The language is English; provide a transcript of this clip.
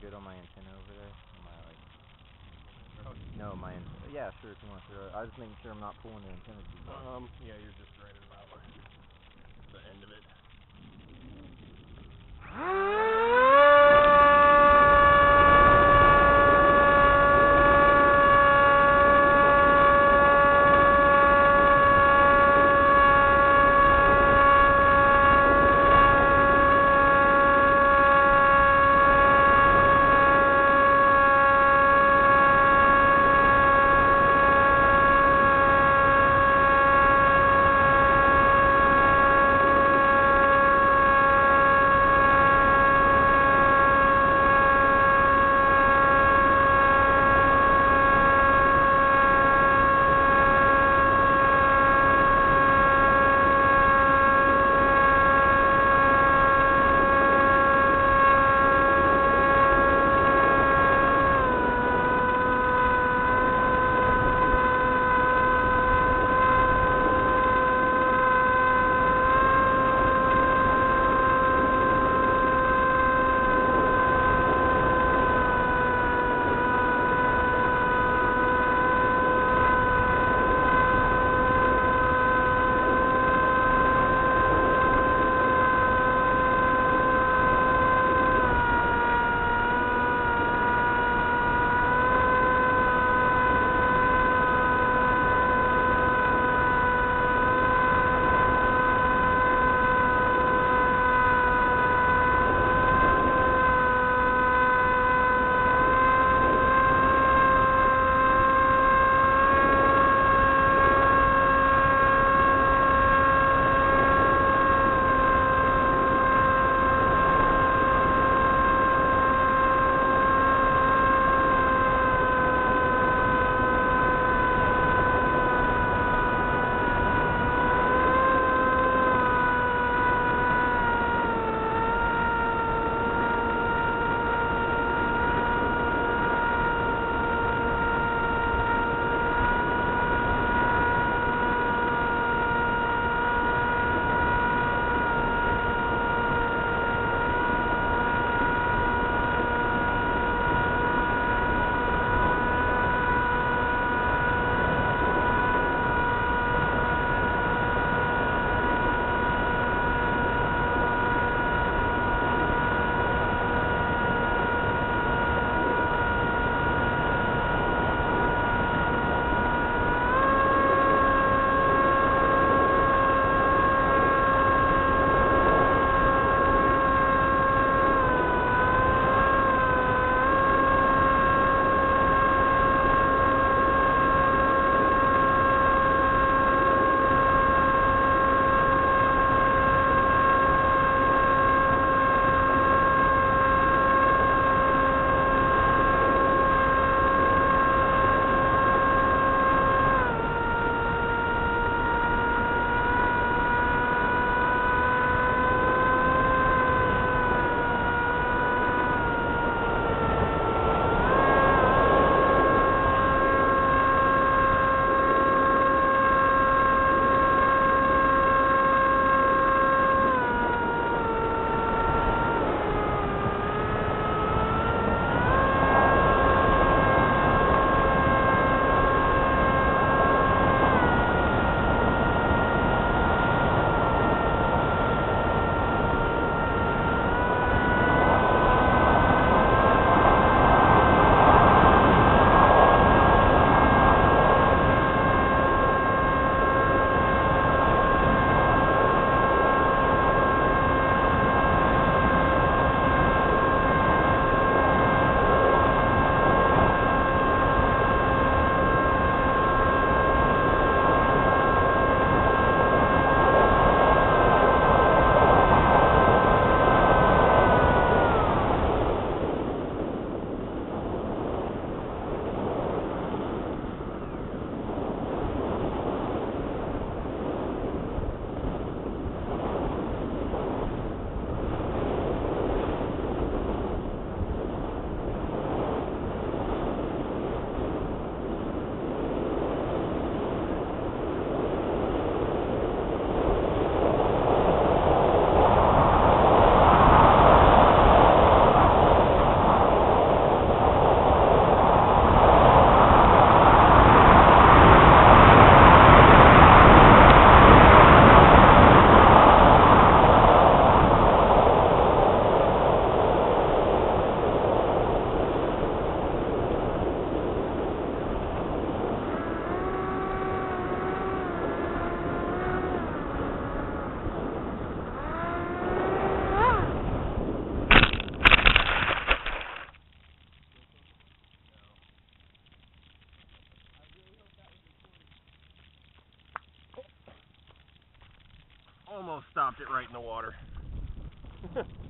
good on my antenna over there? Am I like? No, my an- yeah, sure. If you want to throw it, I was just making sure I'm not pulling the antenna too far. Um, yeah, you're just right at about the end of it. almost stopped it right in the water.